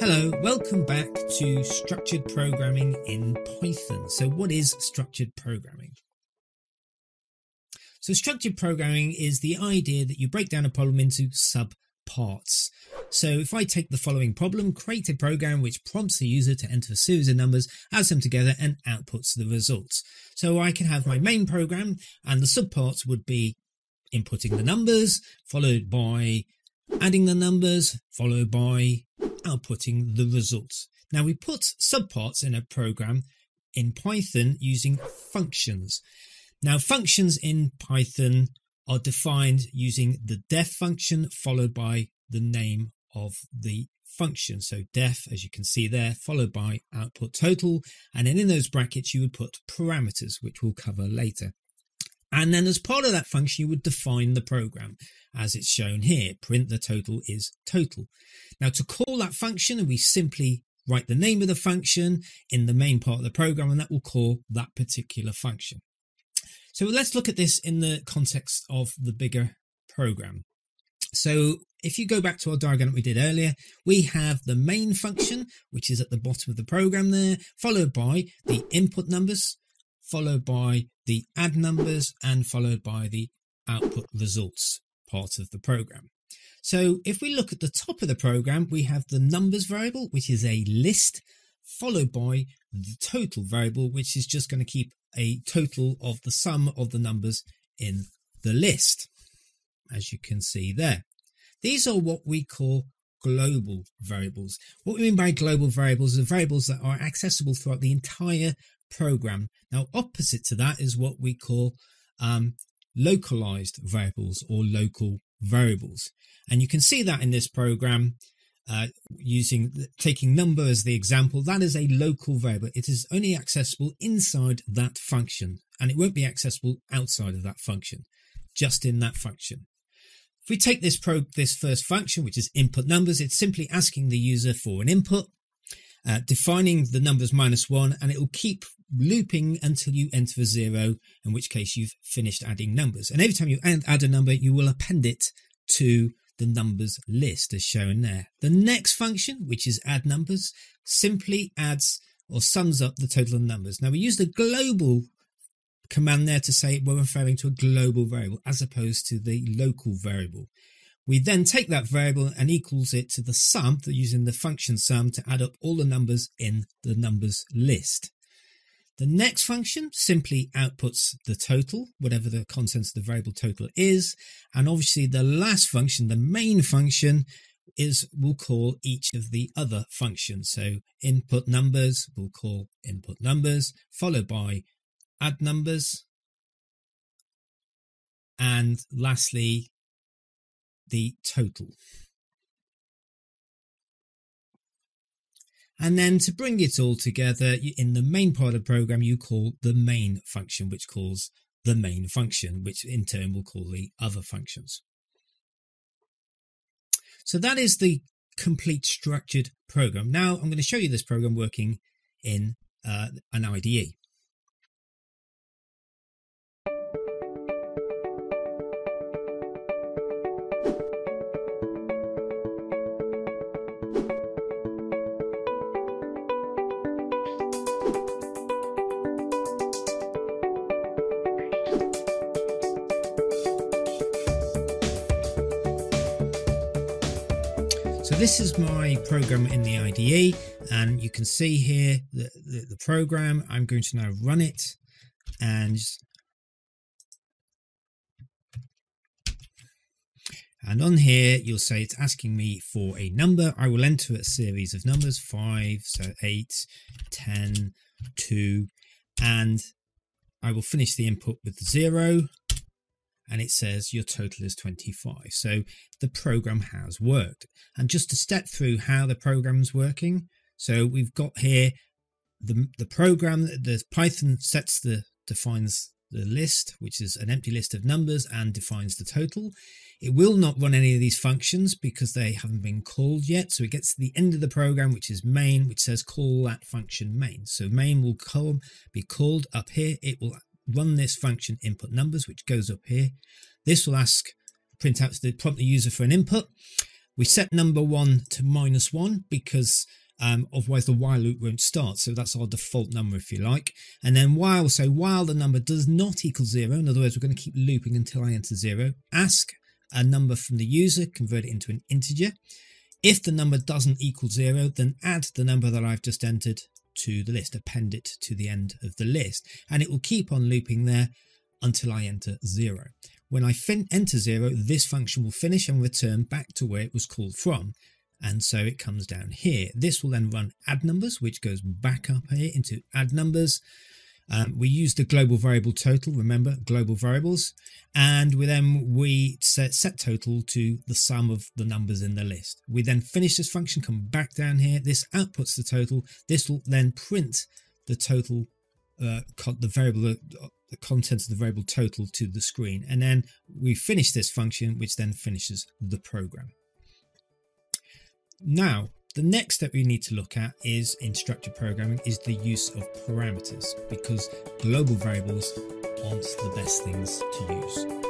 Hello, welcome back to Structured Programming in Python. So what is structured programming? So structured programming is the idea that you break down a problem into subparts. So if I take the following problem, create a program which prompts the user to enter a series of numbers, adds them together and outputs the results. So I can have my main program and the subparts would be inputting the numbers, followed by adding the numbers, followed by outputting the results. Now we put subparts in a program in Python using functions. Now functions in Python are defined using the def function followed by the name of the function. So def, as you can see there, followed by output total. And then in those brackets, you would put parameters, which we'll cover later. And then as part of that function, you would define the program as it's shown here. Print the total is total. Now to call that function, we simply write the name of the function in the main part of the program, and that will call that particular function. So let's look at this in the context of the bigger program. So if you go back to our diagram that we did earlier, we have the main function, which is at the bottom of the program there, followed by the input numbers, followed by the add numbers, and followed by the output results part of the program. So if we look at the top of the program, we have the numbers variable, which is a list, followed by the total variable, which is just going to keep a total of the sum of the numbers in the list, as you can see there. These are what we call global variables. What we mean by global variables are variables that are accessible throughout the entire program. Now, opposite to that is what we call um, localized variables or local variables. And you can see that in this program uh, using taking number as the example. That is a local variable. It is only accessible inside that function and it won't be accessible outside of that function, just in that function. If we take this pro this first function, which is input numbers, it's simply asking the user for an input, uh, defining the numbers minus one, and it will keep looping until you enter a zero, in which case you've finished adding numbers. And every time you add a number, you will append it to the numbers list as shown there. The next function, which is add numbers, simply adds or sums up the total of numbers. Now we use the global command there to say we're referring to a global variable as opposed to the local variable. We then take that variable and equals it to the sum, using the function sum to add up all the numbers in the numbers list. The next function simply outputs the total, whatever the contents of the variable total is. And obviously the last function, the main function, is we'll call each of the other functions. So input numbers, we'll call input numbers, followed by add numbers. And lastly, the total. And then to bring it all together in the main part of the program, you call the main function, which calls the main function, which in turn will call the other functions. So that is the complete structured program. Now I'm going to show you this program working in uh, an IDE. So this is my program in the IDE and you can see here the, the, the program. I'm going to now run it and And on here, you'll say it's asking me for a number. I will enter a series of numbers, 5, so 8, 10, 2, and I will finish the input with 0 and it says your total is 25. So the program has worked. And just to step through how the program's working. So we've got here the, the program, that the Python sets the, defines the list, which is an empty list of numbers and defines the total. It will not run any of these functions because they haven't been called yet. So it gets to the end of the program, which is main, which says call that function main. So main will call, be called up here. It will run this function input numbers, which goes up here. This will ask print out to the prompt the user for an input. We set number one to minus one because um, otherwise the while loop won't start. So that's our default number if you like. And then while, so while the number does not equal zero, in other words, we're going to keep looping until I enter zero, ask a number from the user, convert it into an integer. If the number doesn't equal zero, then add the number that I've just entered to the list, append it to the end of the list, and it will keep on looping there until I enter zero. When I enter zero, this function will finish and return back to where it was called from. And so it comes down here. This will then run add numbers, which goes back up here into add numbers. Um, we use the global variable total, remember global variables, and we then we set, set total to the sum of the numbers in the list. We then finish this function, come back down here. This outputs the total. This will then print the total, uh, the variable, uh, the contents of the variable total to the screen, and then we finish this function, which then finishes the program. Now, the next step we need to look at is in structured programming is the use of parameters because global variables aren't the best things to use.